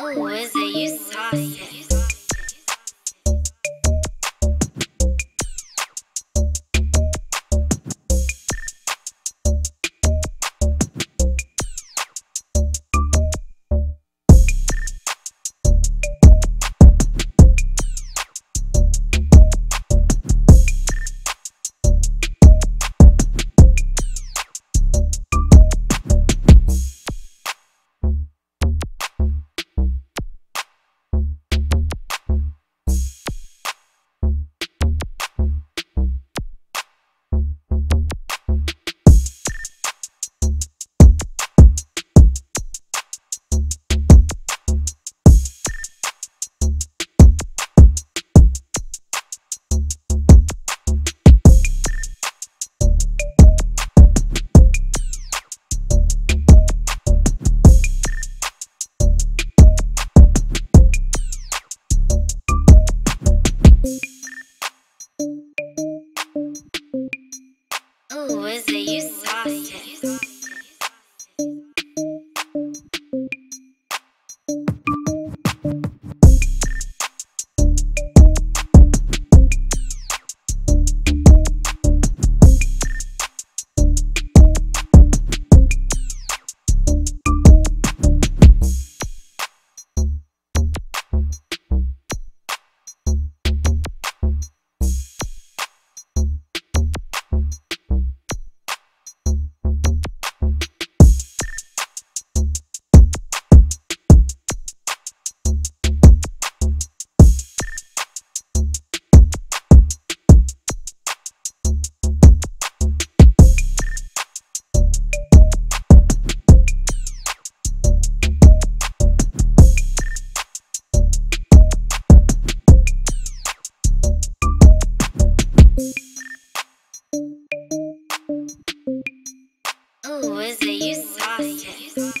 Ooh, is it you saucy? Ooh, is it you saucy?